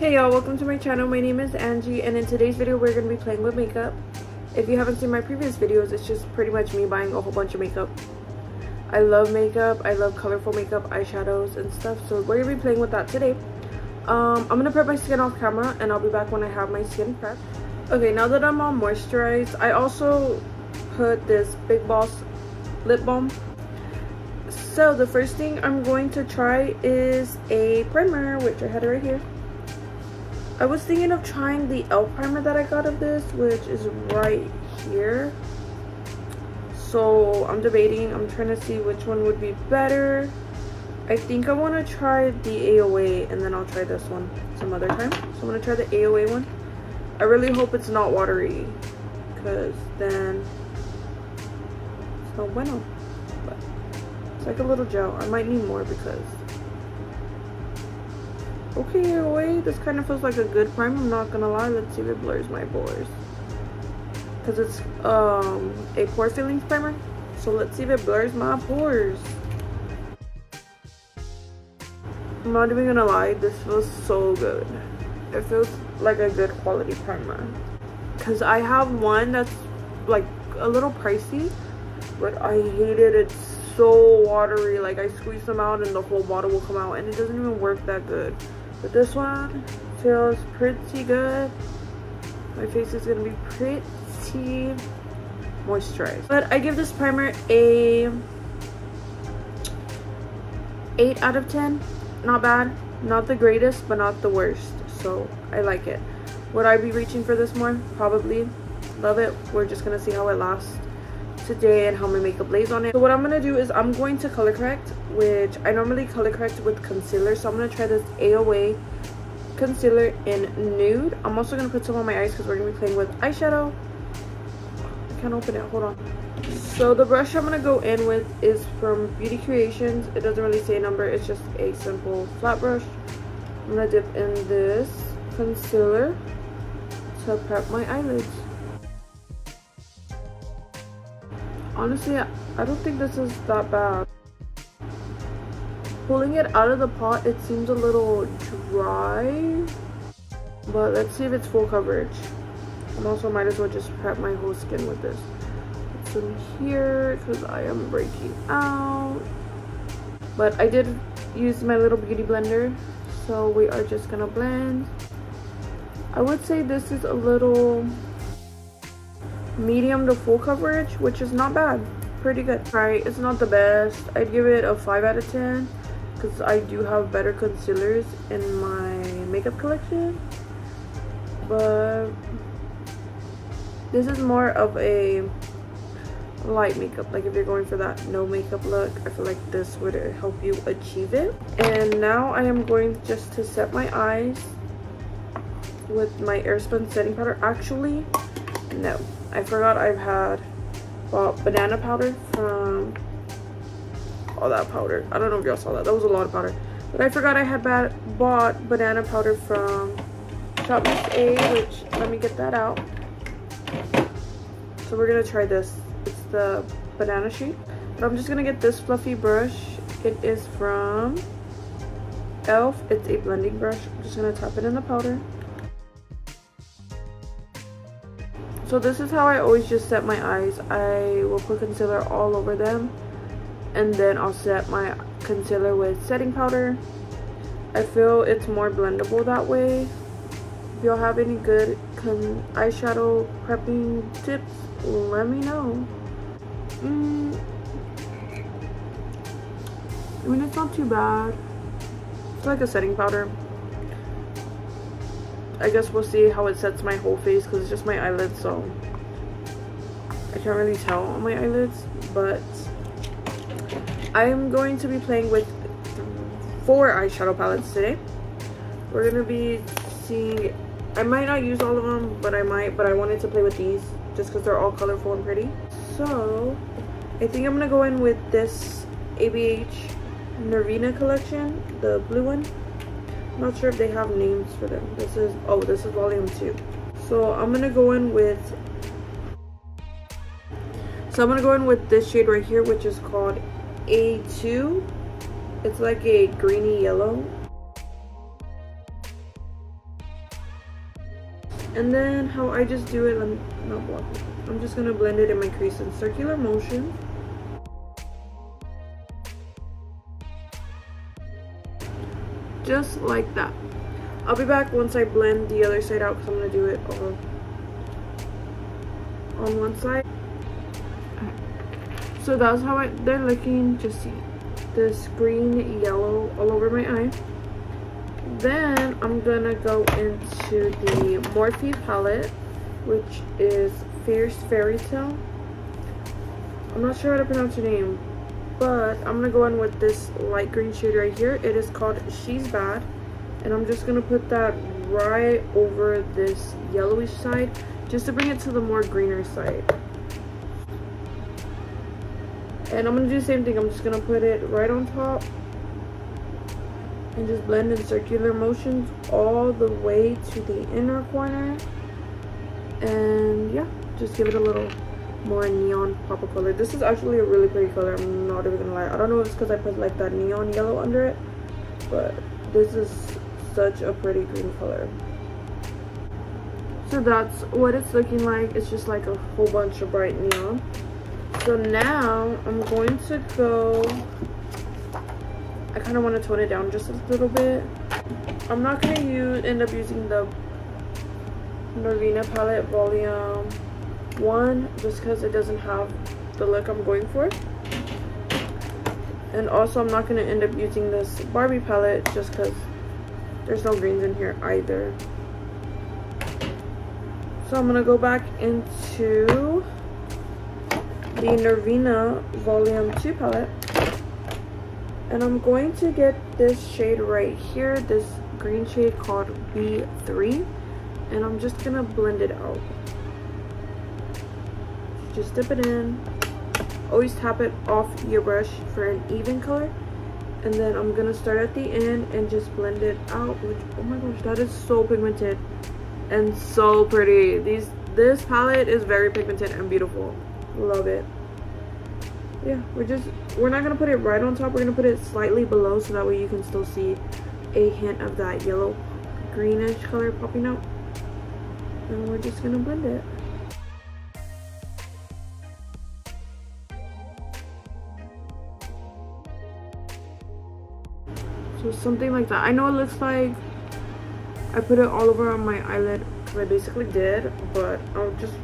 Hey y'all, welcome to my channel. My name is Angie and in today's video we're going to be playing with makeup. If you haven't seen my previous videos, it's just pretty much me buying a whole bunch of makeup. I love makeup, I love colorful makeup, eyeshadows and stuff, so we're going to be playing with that today. Um, I'm going to prep my skin off camera and I'll be back when I have my skin prepped. Okay, now that I'm all moisturized, I also put this Big Boss lip balm. So the first thing I'm going to try is a primer, which I had right here. I was thinking of trying the L primer that I got of this, which is right here. So I'm debating, I'm trying to see which one would be better. I think I want to try the AOA and then I'll try this one some other time. So I'm going to try the AOA one. I really hope it's not watery because then it's no bueno. But it's like a little gel. I might need more because Okay, wait, this kind of feels like a good prime. I'm not gonna lie. Let's see if it blurs my pores. Because it's um, a pore filling primer. So let's see if it blurs my pores. I'm not even gonna lie. This feels so good. It feels like a good quality primer. Because I have one that's like a little pricey. But I hate it. It's so watery. Like I squeeze them out and the whole bottle will come out. And it doesn't even work that good. But this one feels pretty good. My face is gonna be pretty moisturized. But I give this primer a 8 out of 10. Not bad. Not the greatest, but not the worst. So I like it. Would I be reaching for this more? Probably. Love it. We're just gonna see how it lasts today and how my makeup lays on it. So what I'm going to do is I'm going to color correct, which I normally color correct with concealer. So I'm going to try this AOA concealer in nude. I'm also going to put some on my eyes because we're going to be playing with eyeshadow. I can't open it. Hold on. So the brush I'm going to go in with is from Beauty Creations. It doesn't really say a number. It's just a simple flat brush. I'm going to dip in this concealer to prep my eyelids. Honestly, I don't think this is that bad. Pulling it out of the pot, it seems a little dry. But let's see if it's full coverage. And also might as well just prep my whole skin with this. Put some here because I am breaking out. But I did use my little beauty blender. So we are just going to blend. I would say this is a little medium to full coverage, which is not bad. Pretty good. Right, it's not the best. I'd give it a 5 out of 10 because I do have better concealers in my makeup collection. But this is more of a light makeup like if you're going for that no makeup look i feel like this would help you achieve it and now i am going just to set my eyes with my airspun setting powder actually no I forgot I've had bought banana powder from all that powder. I don't know if y'all saw that. That was a lot of powder. But I forgot I had bought banana powder from Shop Miss A, which let me get that out. So we're gonna try this. It's the banana sheet. But I'm just gonna get this fluffy brush. It is from e.l.f. It's a blending brush. I'm just gonna tap it in the powder. So this is how I always just set my eyes. I will put concealer all over them. And then I'll set my concealer with setting powder. I feel it's more blendable that way. If y'all have any good eyeshadow prepping tips, let me know. Mm. I mean, it's not too bad. It's like a setting powder. I guess we'll see how it sets my whole face because it's just my eyelids, so I can't really tell on my eyelids, but I'm going to be playing with four eyeshadow palettes today. We're going to be seeing, I might not use all of them, but I might, but I wanted to play with these just because they're all colorful and pretty. So, I think I'm going to go in with this ABH Norvina collection, the blue one not sure if they have names for them this is oh this is volume two so i'm gonna go in with so i'm gonna go in with this shade right here which is called a2 it's like a greeny yellow And then how I just do it, let me not block. I'm just gonna blend it in my crease in circular motion. Just like that. I'll be back once I blend the other side out because I'm gonna do it all on one side. So that's how I, they're looking. Just see this green, yellow all over my eye. Then I'm gonna go into the Morphe palette, which is Fierce Fairy Tale. I'm not sure how to pronounce your name, but I'm gonna go in with this light green shade right here. It is called She's Bad, and I'm just gonna put that right over this yellowish side, just to bring it to the more greener side. And I'm gonna do the same thing. I'm just gonna put it right on top and just blend in circular motions all the way to the inner corner. And yeah, just give it a little more neon pop color. This is actually a really pretty color. I'm not even gonna lie. I don't know if it's because I put like that neon yellow under it, but this is such a pretty green color. So that's what it's looking like. It's just like a whole bunch of bright neon. So now I'm going to go, I kind of want to tone it down just a little bit. I'm not going to use, end up using the Norvina palette volume 1 just because it doesn't have the look I'm going for. And also I'm not going to end up using this Barbie palette just because there's no greens in here either. So I'm going to go back into the Norvina Volume 2 palette. And I'm going to get this shade right here, this green shade called B3. And I'm just going to blend it out. Just dip it in. Always tap it off your brush for an even color. And then I'm going to start at the end and just blend it out. Which, oh my gosh, that is so pigmented and so pretty. These This palette is very pigmented and beautiful love it yeah we're just we're not gonna put it right on top we're gonna put it slightly below so that way you can still see a hint of that yellow greenish color popping out and we're just gonna blend it so something like that. I know it looks like i put it all over on my eyelid i basically did but i'll just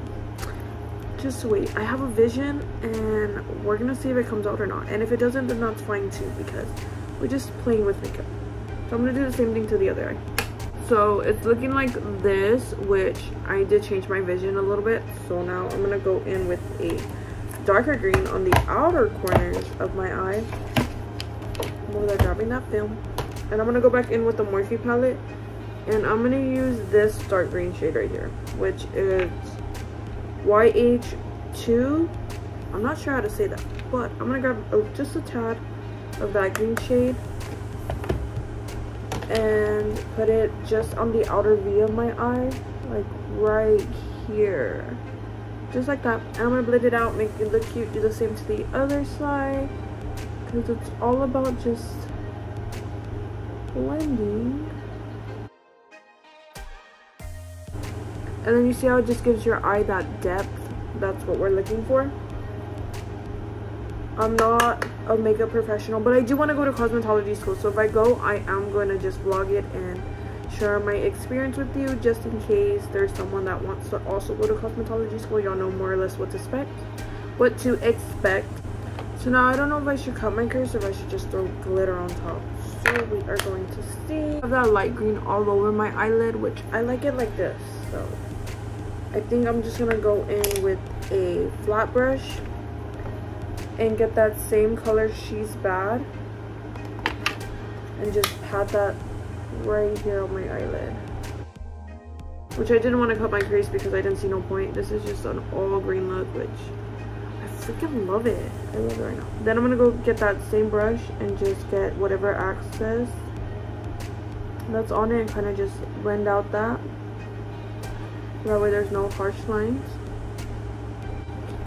just wait. I have a vision and we're gonna see if it comes out or not. And if it doesn't then that's fine too because we're just playing with makeup. So i'm gonna do the same thing to the other eye. So it's looking like this which i did change my vision a little bit. So now i'm gonna go in with a darker green on the outer corners of my eye. While they're grabbing? That film and i'm gonna go back in with the morphe palette and i'm gonna use this dark green shade right here which is YH2. I'm not sure how to say that, but I'm gonna grab a, just a tad of that green shade and put it just on the outer V of my eye, like right here. Just like that. And I'm gonna blend it out, make it look cute, do the same to the other side. Because it's all about just blending. And then you see how it just gives your eye that depth? That's what we're looking for. I'm not a makeup professional, but I do want to go to cosmetology school. So if I go, I am going to just vlog it and share my experience with you just in case there's someone that wants to also go to cosmetology school. Y'all know more or less what to expect. What to expect. So now I don't know if I should cut my crease or if I should just throw glitter on top. So we are going to see. I that light green all over my eyelid, which I like it like this. So I think I'm just gonna go in with a flat brush and get that same color She's Bad and just pat that right here on my eyelid. Which I didn't want to cut my crease because I didn't see no point. This is just an all green look, which freaking love it. I love it right now. Then I'm gonna go get that same brush and just get whatever access that's on it and kind of just blend out that. That way there's no harsh lines.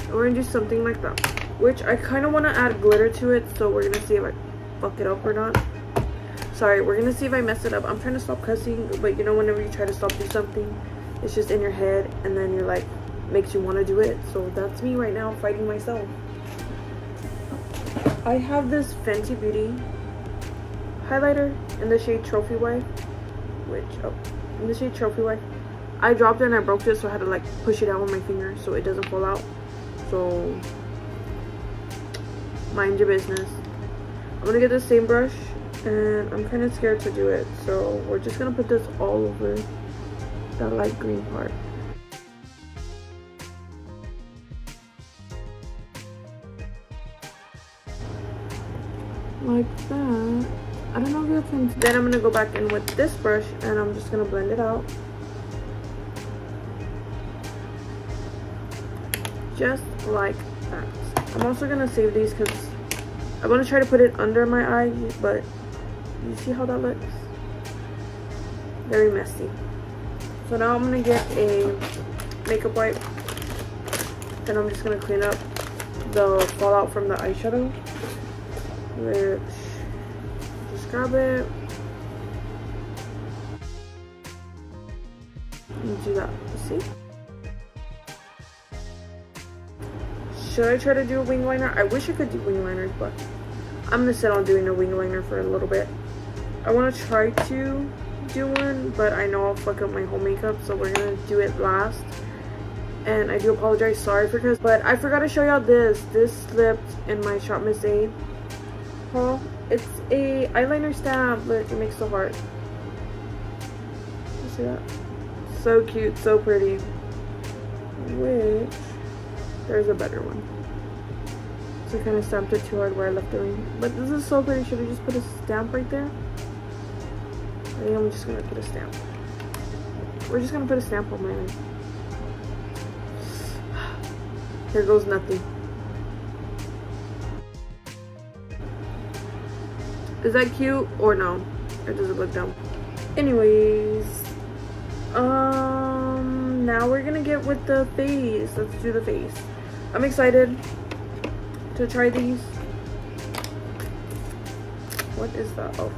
We're gonna do something like that which i kind of want to add glitter to it so we're gonna see if i fuck it up or not. Sorry we're gonna see if i mess it up. I'm trying to stop cussing but you know whenever you try to stop do something it's just in your head and then you're like makes you want to do it. So that's me right now fighting myself. I have this Fenty Beauty highlighter in the shade Trophy Wife which oh in the shade Trophy Wife. I dropped it and I broke it so I had to like push it out with my finger so it doesn't fall out. So mind your business. I'm gonna get the same brush and I'm kind of scared to do it. So we're just gonna put this all over that light green part like that. I don't know if can then I'm gonna go back in with this brush and I'm just gonna blend it out. Just like that. I'm also gonna save these because I want to try to put it under my eye but you see how that looks? Very messy. So now I'm gonna get a makeup wipe. And I'm just gonna clean up the fallout from the eyeshadow just grab it. Do that. See? Should I try to do a wing liner? I wish I could do wing liners but I'm gonna sit on doing a wing liner for a little bit. I want to try to do one but I know I'll fuck up my whole makeup so we're gonna do it last. And I do apologize. Sorry for this but I forgot to show y'all this. This slipped in my shop miss A haul it's a eyeliner stamp look it makes the heart. You see that? So cute so pretty. Which there's a better one. So I kind of stamped it too hard where I left the ring. But this is so pretty should I just put a stamp right there? I think I'm just gonna put a stamp. We're just gonna put a stamp on my ring. Here goes nothing Is that cute or no? Or does it look dumb? Anyways, um, now we're gonna get with the face. Let's do the face. I'm excited to try these. What is that? Oh,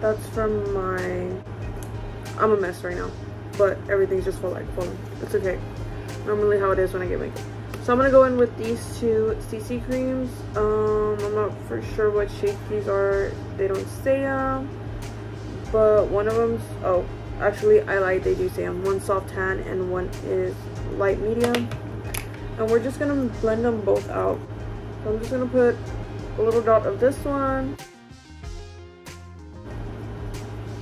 that's from my, I'm a mess right now, but everything's just full like falling. It's okay. Normally how it is when I get makeup. So I'm gonna go in with these two CC creams. Um, I'm not for sure what shade these are. They don't say them, but one of them's oh, actually I lied. They do say them. One soft tan and one is light medium. And we're just gonna blend them both out. So I'm just gonna put a little dot of this one,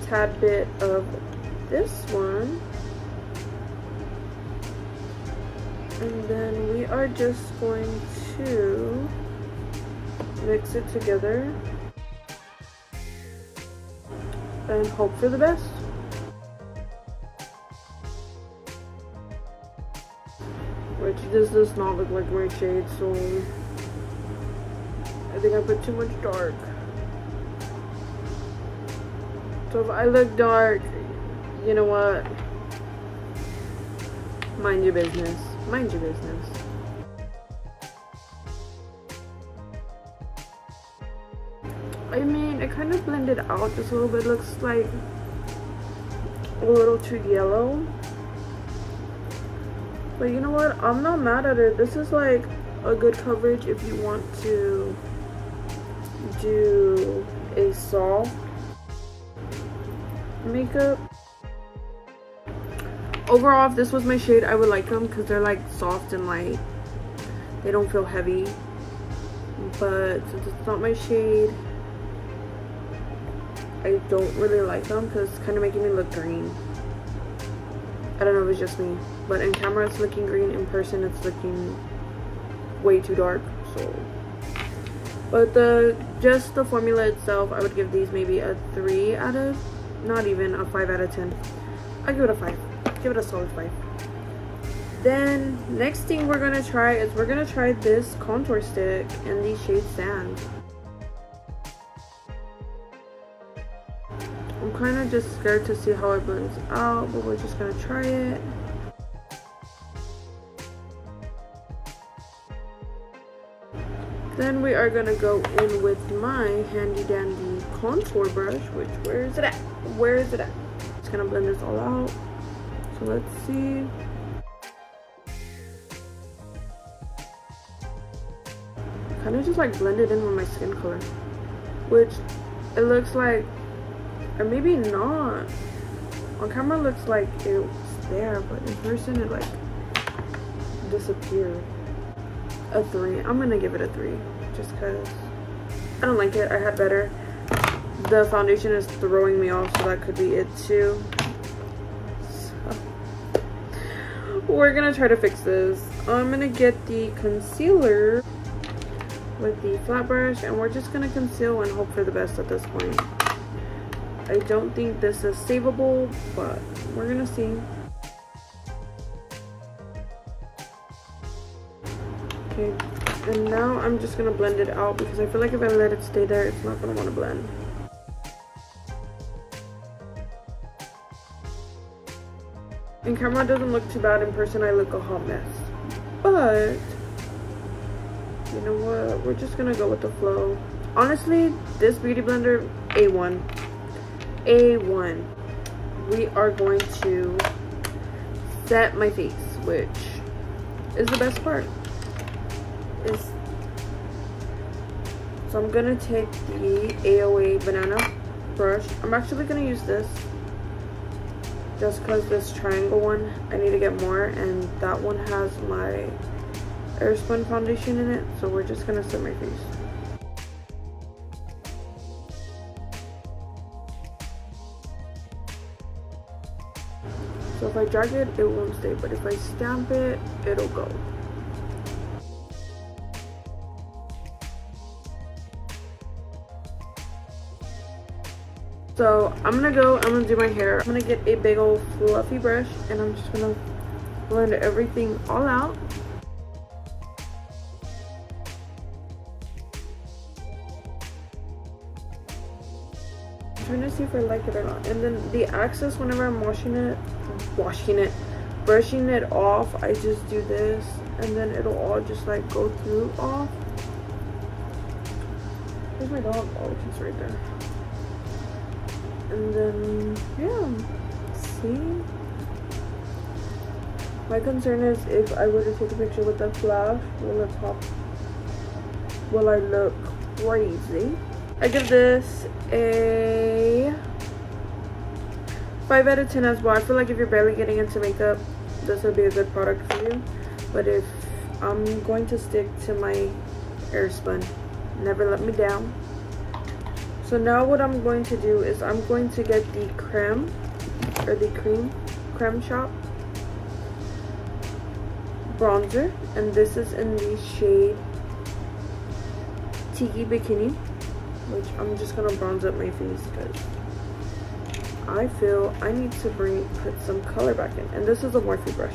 tad bit of this one. And then we are just going to mix it together and hope for the best. Which this does not look like my shade so I think I put too much dark. So if I look dark you know what? Mind your business Mind your business. I mean, it kind of blended out just a little bit. Looks like a little too yellow. But you know what? I'm not mad at it. This is like a good coverage if you want to do a soft makeup overall if this was my shade i would like them because they're like soft and light they don't feel heavy. But since it's not my shade i don't really like them because it's kind of making me look green. I don't know if it's just me but in camera it's looking green. In person it's looking way too dark so. But the just the formula itself i would give these maybe a three out of not even a five out of ten. I give it a five give it a solid 5. Then, next thing we're to try is we're to try this contour stick in the shade Sand. I'm kind of just scared to see how it blends out, but we're just to try it. Then we are to go in with my handy dandy contour brush, which where is it at? Where is it at? Just to blend this all out So let's see. Kind of just like blended in with my skin color. Which it looks like, or maybe not. On camera looks like it's there, but in person it like disappeared. A three. I'm gonna give it a three. Just cause I don't like it. I had better. The foundation is throwing me off, so that could be it too. We're gonna try to fix this. I'm gonna get the concealer with the flat brush and we're just gonna conceal and hope for the best at this point. I don't think this is savable, but we're gonna see. Okay, and now I'm just gonna blend it out because I feel like if I let it stay there, it's not gonna wanna blend. In camera doesn't look too bad, in person I look a hot mess. But, you know what, we're just gonna go with the flow. Honestly, this beauty blender, A1. A1. We are going to set my face, which is the best part. Is so I'm gonna take the AOA banana brush. I'm actually gonna use this just because this triangle one I need to get more and that one has my Airspun foundation in it so we're just gonna set my face. So if I drag it it won't stay but if I stamp it it'll go So I'm gonna go, I'm gonna do my hair. I'm gonna get a big old fluffy brush and I'm just gonna blend everything all out. I'm trying to see if I like it or not. And then the access, whenever I'm washing it, washing it, brushing it off, I just do this and then it'll all just like go through off. Where's my dog? Oh, she's right there and then yeah see? My concern is if I were to take a picture with the flash will it pop will I look crazy? I give this a 5 out of 10 as well. I feel like if you're barely getting into makeup this would be a good product for you. But if I'm going to stick to my Airspun never let me down so now what I'm going to do is I'm going to get the creme or the cream creme shop bronzer and this is in the shade Tiki Bikini which I'm just gonna bronze up my face because I feel I need to bring put some color back in and this is a Morphe brush.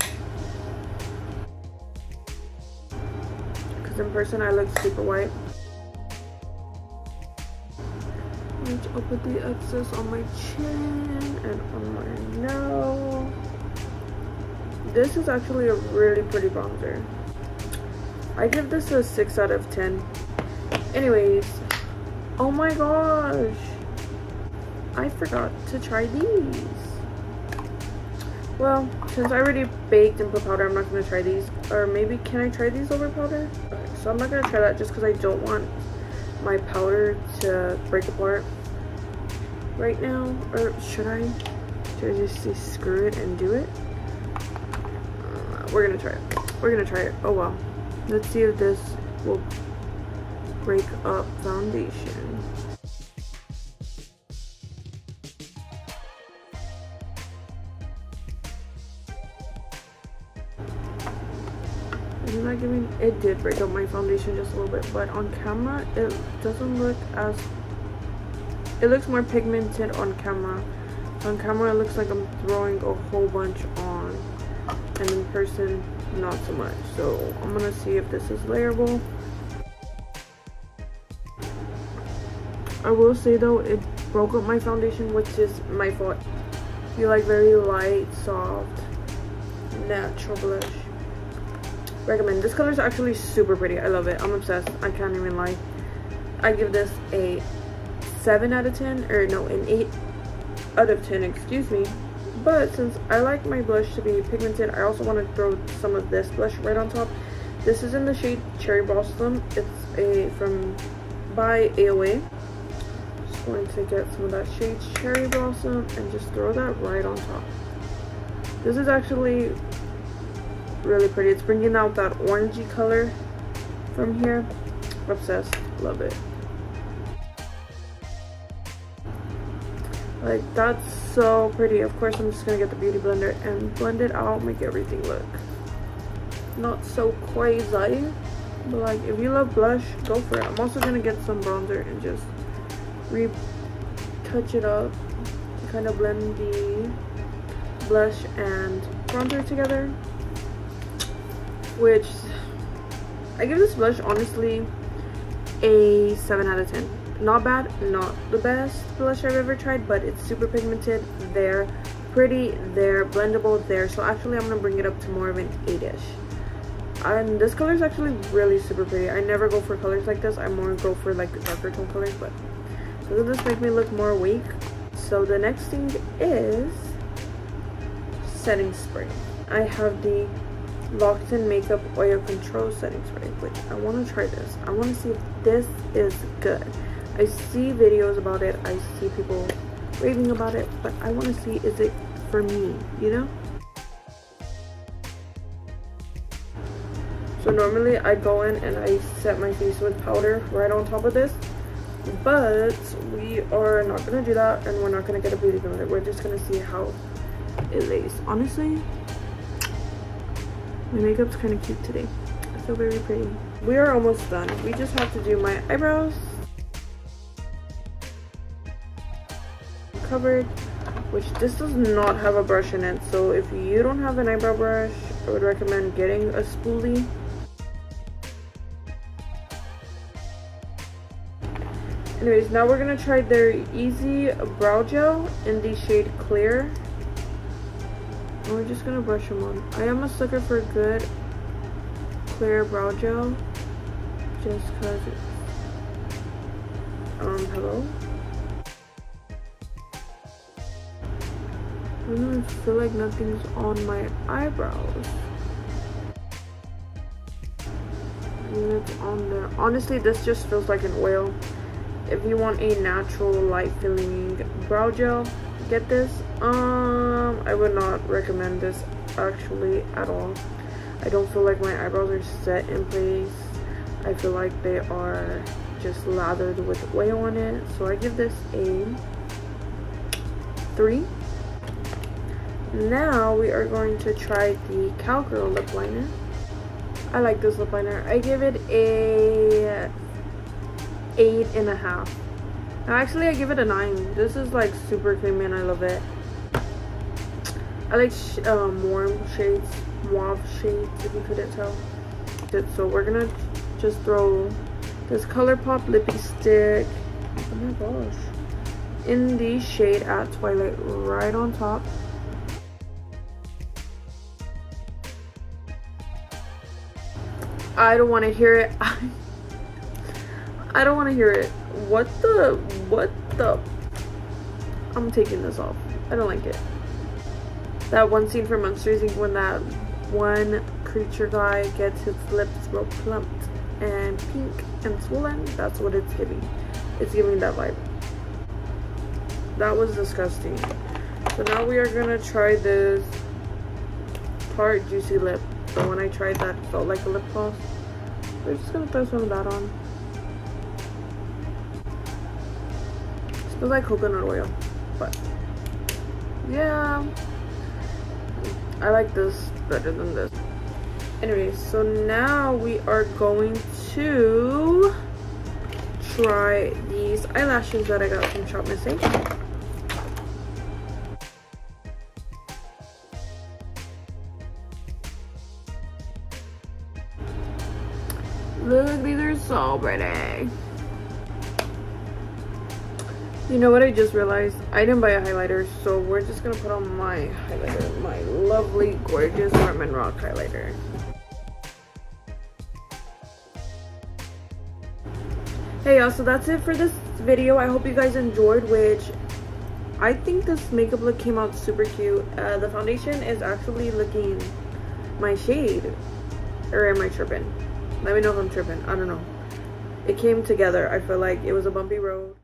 Because in person I look super white up with the excess on my chin and on my nose. This is actually a really pretty bronzer. I give this a 6 out of 10. Anyways, oh my gosh. I forgot to try these. Well, since I already baked and put powder, I'm not going to try these. Or maybe, can I try these over powder? Okay, so I'm not going to try that just because I don't want my powder to break apart right now? Or should I? Should I just say screw it and do it? Uh, we're gonna try it. We're gonna try it. Oh well. Let's see if this will break up foundation. Isn't that giving it did break up my foundation just a little bit but on camera it doesn't look as it looks more pigmented on camera. On camera, it looks like I'm throwing a whole bunch on. And in person, not so much. So I'm to see if this is layerable. I will say though, it broke up my foundation, which is my fault. You like very light, soft, natural blush. Recommend. This color is actually super pretty. I love it. I'm obsessed. I can't even lie. I give this a 7 out of 10 or no an 8 out of 10 excuse me But since I like my blush to be pigmented, I also want to throw some of this blush right on top. This is in the shade Cherry Blossom. It's a from by AOA. Just going to get some of that shade Cherry Blossom and just throw that right on top. This is actually really pretty. It's bringing out that orangey color from here. Obsessed. Love it. Like, that's so pretty. Of course, I'm just going to get the Beauty Blender and blend it out, make everything look not so crazy. But, like, if you love blush, go for it. I'm also going to get some bronzer and just retouch it up kind of blend the blush and bronzer together. Which, I give this blush, honestly, a 7 out of 10 not bad not the best blush i've ever tried but it's super pigmented. There pretty there blendable there so actually i'm gonna bring it up to more of an 8ish and this color is actually really super pretty. I never go for colors like this. I more go for like darker tone colors but doesn't this make me look more awake so the next thing is setting spray. I have the Locked-in Makeup Oil Control Setting Spray, which I want to try this. I want to see if this is good. I see videos about it. I see people raving about it, but I want to see is it for me, you know? So normally I go in and I set my face with powder right on top of this, but we are not going to do that and we're not going to get a beauty blender. We're just going to see how it lays. Honestly, my makeup's kind of cute today. It's so very pretty. We are almost done. We just have to do my eyebrows covered which this does not have a brush in it. So if you don't have an eyebrow brush I would recommend getting a spoolie. Anyways now we're gonna try their easy brow gel in the shade clear. And we're just gonna brush them on. I am a sucker for good clear brow gel just because um hello don't feel like nothing's on my eyebrows. It's on there. Honestly, this just feels like an oil. If you want a natural, light feeling brow gel, get this. Um, I would not recommend this actually at all. I don't feel like my eyebrows are set in place. I feel like they are just lathered with oil on it. So I give this a 3 now we are going to try the Cowgirl lip liner. I like this lip liner. I give it a eight and a half. Actually, I give it a nine. This is like super creamy and I love it. I like sh um, warm shades, mauve shades, if you couldn't tell. So we're gonna just throw this ColourPop lippy stick. Oh my gosh. In the shade at Twilight right on top. I don't want to hear it. I don't want to hear it. What the? What the? I'm taking this off. I don't like it. That one scene from Monsters Inc. when that one creature guy gets his lips real plumped and pink and swollen. That's what it's giving. It's giving that vibe. That was disgusting. So now we are gonna try this part Juicy Lip. So when I tried that, felt like a lip gloss. We're just gonna throw some of that on. It smells like coconut oil, but yeah, I like this better than this. Anyway, so now we are going to try these eyelashes that I got from Shop Miss Look, these are so pretty. You know what I just realized? I didn't buy a highlighter, so we're just gonna put on my highlighter. My lovely, gorgeous Harmon Rock highlighter. Hey y'all, so that's it for this video. I hope you guys enjoyed, which I think this makeup look came out super cute. Uh, the foundation is actually looking my shade. Or am I tripping? Let me know if I'm tripping. I don't know. It came together. I feel like it was a bumpy road.